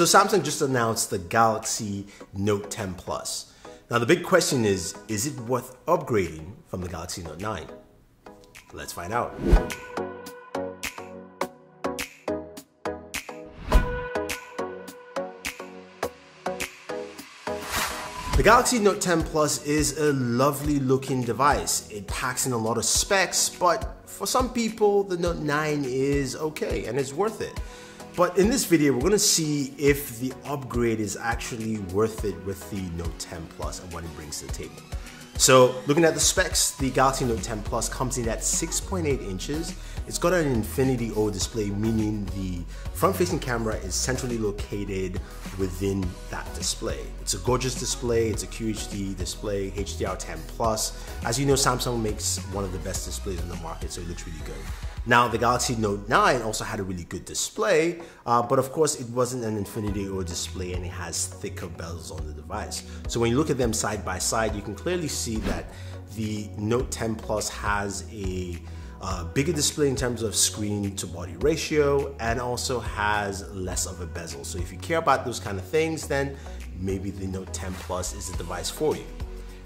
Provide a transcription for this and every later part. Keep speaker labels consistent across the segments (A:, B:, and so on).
A: So Samsung just announced the Galaxy Note 10 Plus. Now the big question is, is it worth upgrading from the Galaxy Note 9? Let's find out. The Galaxy Note 10 Plus is a lovely looking device. It packs in a lot of specs, but for some people, the Note 9 is okay and it's worth it. But in this video, we're gonna see if the upgrade is actually worth it with the Note 10 Plus and what it brings to the table. So looking at the specs, the Galaxy Note 10 Plus comes in at 6.8 inches. It's got an Infinity O display, meaning the front-facing camera is centrally located within that display. It's a gorgeous display, it's a QHD display, HDR10 Plus. As you know, Samsung makes one of the best displays in the market, so it looks really good. Now, the Galaxy Note 9 also had a really good display, uh, but of course, it wasn't an Infinity O display and it has thicker bezels on the device. So when you look at them side by side, you can clearly see that the Note 10 Plus has a uh, bigger display in terms of screen to body ratio and also has less of a bezel. So if you care about those kind of things, then maybe the Note 10 Plus is the device for you.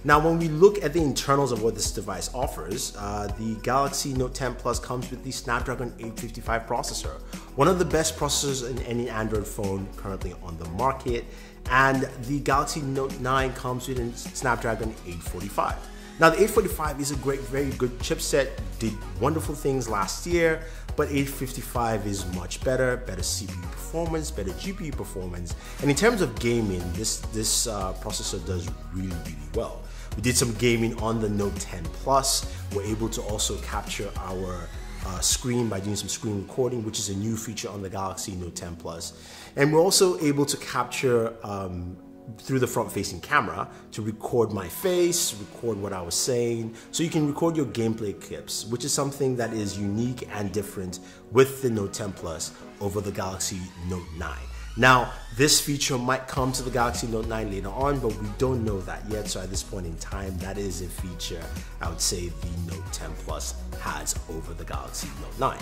A: Now, when we look at the internals of what this device offers, uh, the Galaxy Note 10 Plus comes with the Snapdragon 855 processor, one of the best processors in any Android phone currently on the market. And the Galaxy Note 9 comes with a Snapdragon 845. Now, the 845 is a great, very good chipset, did wonderful things last year, but 855 is much better, better CPU performance, better GPU performance. And in terms of gaming, this, this uh, processor does really, really well. We did some gaming on the Note 10 Plus. We're able to also capture our uh, screen by doing some screen recording, which is a new feature on the Galaxy Note 10 Plus. And we're also able to capture um, through the front facing camera to record my face, record what I was saying. So you can record your gameplay clips, which is something that is unique and different with the Note 10 Plus over the Galaxy Note 9. Now, this feature might come to the Galaxy Note 9 later on, but we don't know that yet. So at this point in time, that is a feature I would say the Note 10 Plus has over the Galaxy Note 9.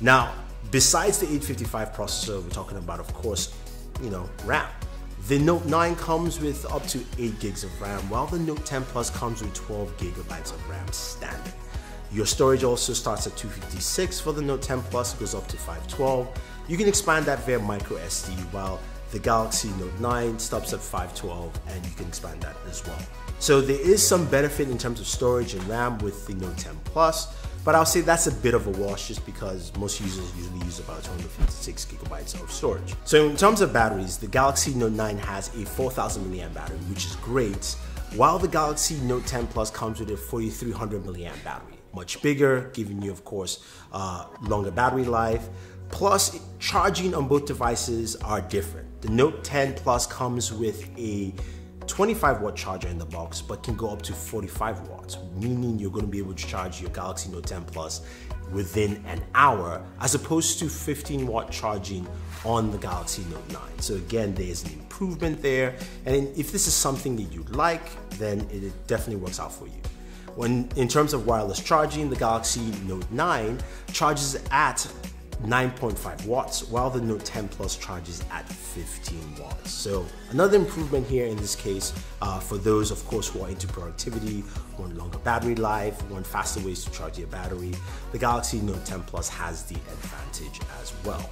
A: Now, besides the 855 processor, we're talking about, of course, you know, RAM. The Note 9 comes with up to 8 gigs of RAM, while the Note 10 Plus comes with 12 gigabytes of RAM standard. Your storage also starts at 256 for the Note 10 Plus, goes up to 512. You can expand that via micro SD while the Galaxy Note 9 stops at 512 and you can expand that as well. So there is some benefit in terms of storage and RAM with the Note 10 Plus, but I'll say that's a bit of a wash just because most users usually use about 256 gigabytes of storage. So in terms of batteries, the Galaxy Note 9 has a 4000 milliamp battery, which is great, while the Galaxy Note 10 Plus comes with a 4300 milliamp battery, much bigger, giving you, of course, uh, longer battery life, Plus, charging on both devices are different. The Note 10 Plus comes with a 25 watt charger in the box, but can go up to 45 watts, meaning you're going to be able to charge your Galaxy Note 10 Plus within an hour, as opposed to 15 watt charging on the Galaxy Note 9. So again, there's an improvement there. And if this is something that you like, then it definitely works out for you. When in terms of wireless charging, the Galaxy Note 9 charges at 9.5 watts, while the Note 10 Plus charges at 15 watts. So another improvement here in this case uh, for those, of course, who are into productivity, want longer battery life, want faster ways to charge your battery, the Galaxy Note 10 Plus has the advantage as well.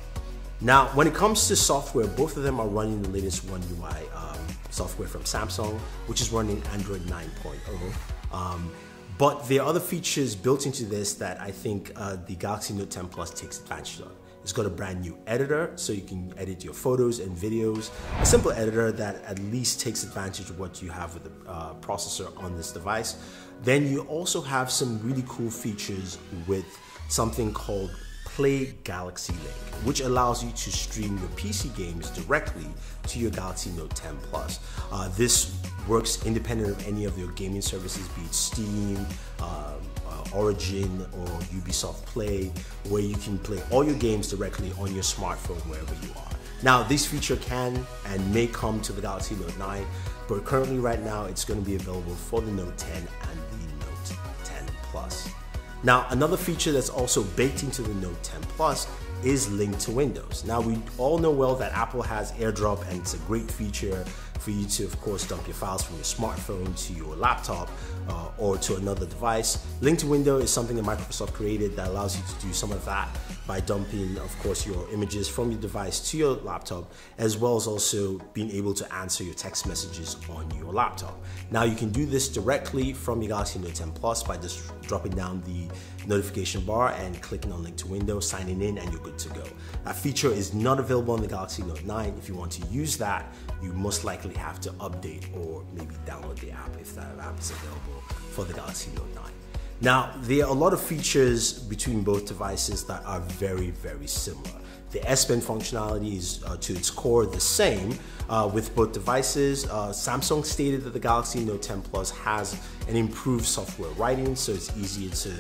A: Now, when it comes to software, both of them are running the latest One UI um, software from Samsung, which is running Android 9.0. Um, but there are other features built into this that I think uh, the Galaxy Note 10 Plus takes advantage of. It's got a brand new editor, so you can edit your photos and videos. A simple editor that at least takes advantage of what you have with the uh, processor on this device. Then you also have some really cool features with something called Play Galaxy Link, which allows you to stream your PC games directly to your Galaxy Note 10 Plus. Uh, this works independent of any of your gaming services, be it Steam, uh, uh, Origin, or Ubisoft Play, where you can play all your games directly on your smartphone wherever you are. Now, this feature can and may come to the Galaxy Note 9, but currently, right now, it's going to be available for the Note 10 and the Note 10 Plus. Now, another feature that's also baked into the Note 10 Plus is linked to Windows. Now we all know well that Apple has AirDrop and it's a great feature for you to, of course, dump your files from your smartphone to your laptop uh, or to another device. Link to Windows is something that Microsoft created that allows you to do some of that by dumping, of course, your images from your device to your laptop, as well as also being able to answer your text messages on your laptop. Now you can do this directly from your Galaxy Note 10 Plus by just dropping down the notification bar and clicking on link to Windows, signing in, and you're good to go. That feature is not available on the Galaxy Note 9. If you want to use that, you most likely have to update or maybe download the app if that app is available for the Galaxy Note 9. Now, there are a lot of features between both devices that are very, very similar. The S Pen functionality is uh, to its core the same uh, with both devices. Uh, Samsung stated that the Galaxy Note 10 Plus has an improved software writing, so it's easier to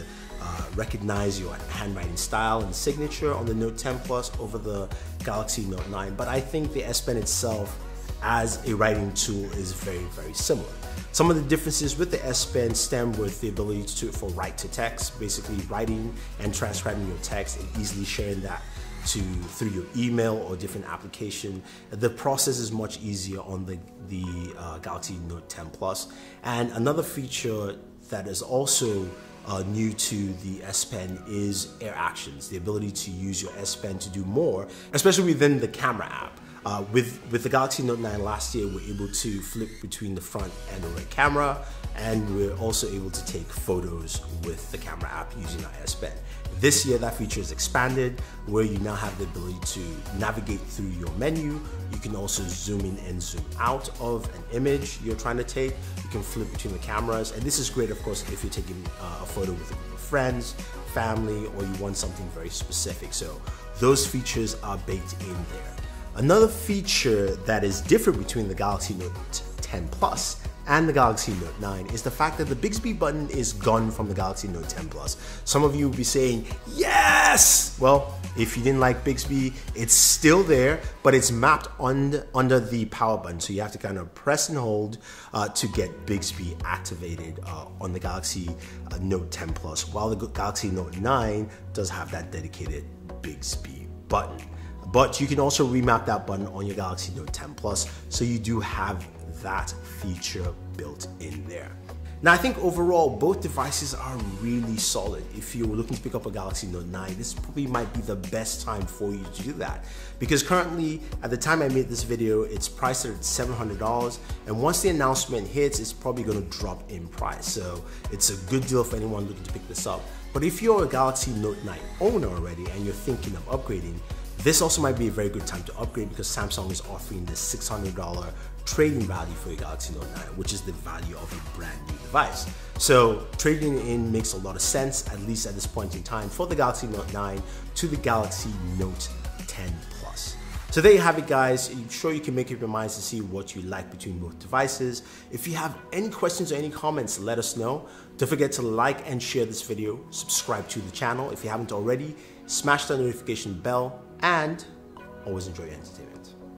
A: uh, recognize your handwriting style and signature on the Note 10 Plus over the Galaxy Note 9. But I think the S Pen itself as a writing tool is very, very similar. Some of the differences with the S Pen stem with the ability to for write to text, basically writing and transcribing your text and easily sharing that to through your email or different application. The process is much easier on the the uh, Galaxy Note 10 Plus. And another feature that is also uh, new to the S Pen is Air Actions, the ability to use your S Pen to do more, especially within the camera app. Uh, with, with the Galaxy Note 9 last year, we're able to flip between the front and the rear camera, and we're also able to take photos with the camera app using our S Pen. This year, that feature is expanded, where you now have the ability to navigate through your menu. You can also zoom in and zoom out of an image you're trying to take. You can flip between the cameras, and this is great, of course, if you're taking uh, a photo with a group of friends, family, or you want something very specific. So those features are baked in there. Another feature that is different between the Galaxy Note 10 Plus and the Galaxy Note 9 is the fact that the Bixby button is gone from the Galaxy Note 10 Plus. Some of you will be saying, yes! Well, if you didn't like Bixby, it's still there, but it's mapped on, under the power button. So you have to kind of press and hold uh, to get Bixby activated uh, on the Galaxy uh, Note 10 Plus, while the Galaxy Note 9 does have that dedicated Bixby button. But you can also remap that button on your Galaxy Note 10 Plus, so you do have that feature built in there. Now, I think overall, both devices are really solid. If you're looking to pick up a Galaxy Note 9, this probably might be the best time for you to do that. Because currently, at the time I made this video, it's priced at $700. And once the announcement hits, it's probably gonna drop in price. So it's a good deal for anyone looking to pick this up. But if you're a Galaxy Note 9 owner already and you're thinking of upgrading, this also might be a very good time to upgrade because Samsung is offering this $600 trading value for your Galaxy Note 9, which is the value of a brand new device. So trading in makes a lot of sense, at least at this point in time, for the Galaxy Note 9 to the Galaxy Note 10 Plus. So there you have it guys. I'm sure you can make up your minds to see what you like between both devices. If you have any questions or any comments, let us know. Don't forget to like and share this video, subscribe to the channel if you haven't already, smash the notification bell, and always enjoy your entertainment.